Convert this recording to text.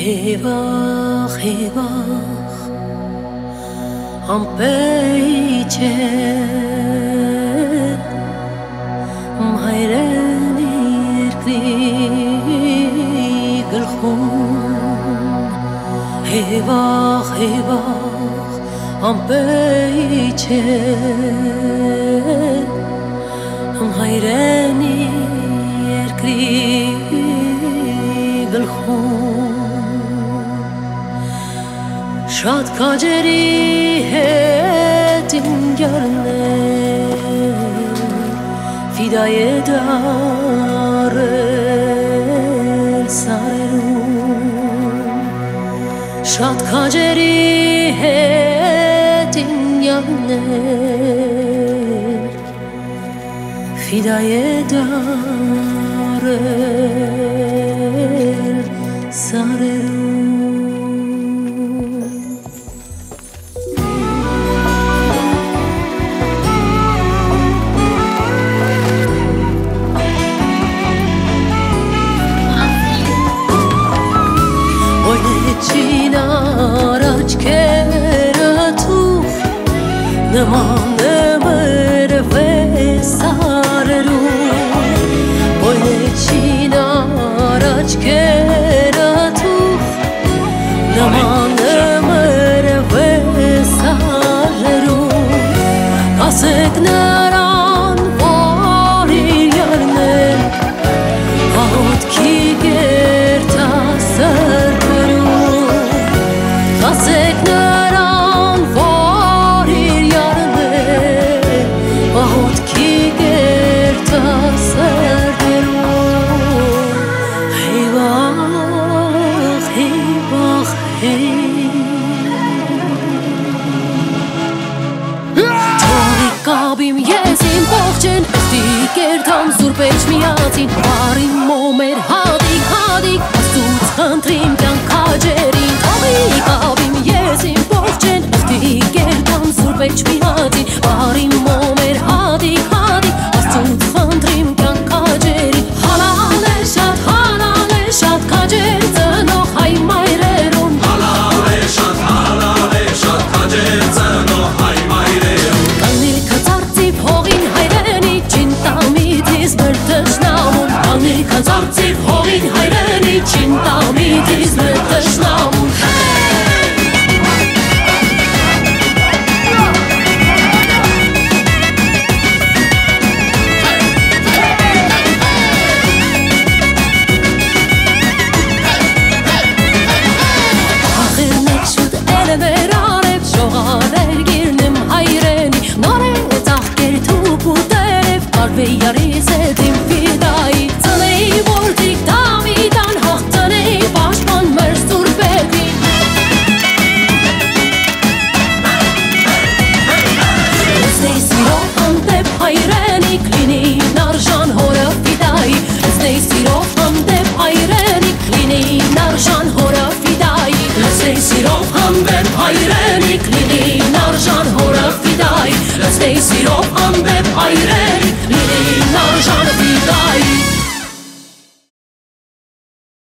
Հեվախ, հեվախ ամպեիչ է մայրեն երկրի գլխում Հեվախ, հեվախ ամպեիչ է մայրեն երկրի شاد کاجری هدین گرنه. فیدای دار سر رو شاد کاجری هدین گرنه. فیدای دار سر رو չինար աչքերդ ու նման մրվես արերում Ոյնե չինար աչքերդ ու նման մրվես արերում Ասեք նրան, կաբիմ ես իմ պողջեն Ստի կերտամ զուրպեչ միացին Բարին մոմեր հադիկ, հադիկ Աստուց խնդրիմ կյանք քաջերին Թողի կաբիմ ես իմ պողջեն Ստի կերտամ զուրպեչ միացին Բարին տերև կարվե յարիս էդ իմ ֆիդայի ծնեի որդիկ դավիդան հաղթնեի պաշտպան մեր սուրբետին Լսնեի սիրով հանդեպ հայրենիք լինի նարժան հորը ֆիդայի Լսնեի սիրով հանդեպ հայրենիք լինի նարժան հորը ֆիդայի Լսնեի սիրով հանդեպ հայրենիք ֆիդայի Լսնեի սիրով հանդեպ հայրենիք լինի նարժան ֆիդայի